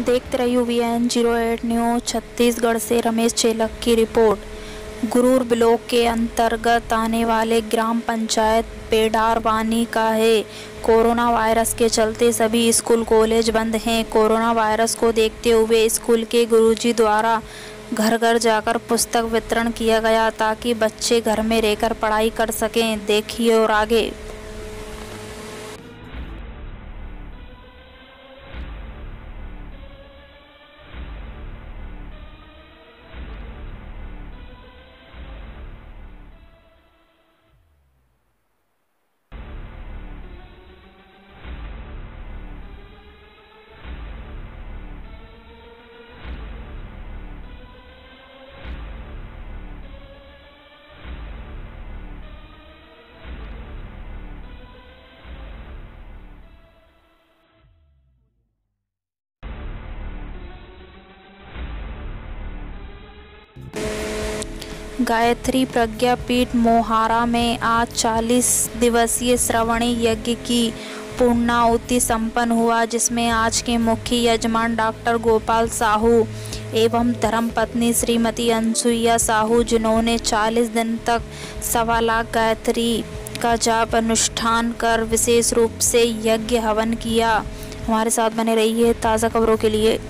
देखते रहिए V N zero eight news Chhattisgarh से रमेश चेलक की रिपोर्ट। गुरूर ब्लॉक के अंतर्गत आने वाले ग्राम पंचायत पेडारवानी का है। कोरोना वायरस के चलते सभी स्कूल, कॉलेज बंद हैं। कोरोना वायरस को देखते हुए स्कूल के गुरुजी द्वारा घर घर जाकर पुस्तक वितरण किया गया ताकि बच्चे घर में रहकर पढ़ाई कर सकें। देखिए और आगे। गायत्री प्रज्ञापीठ मोहारा में आज 40 दिवसीय श्रवणी यज्ञ की पूर्णाहुति संपन्न हुआ, जिसमें आज के मुख्य यजमान डॉक्टर गोपाल साहू एवं धर्मपत्नी श्रीमती अनसुईया साहू, जिन्होंने 40 दिन तक सवा लाख गायत्री का जाप अनुष्ठान कर विशेष रूप से यज्ञ हवन किया। हमारे साथ बने रहिए ताज़ा खबरों के लिए।